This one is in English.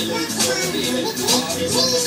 Let's go.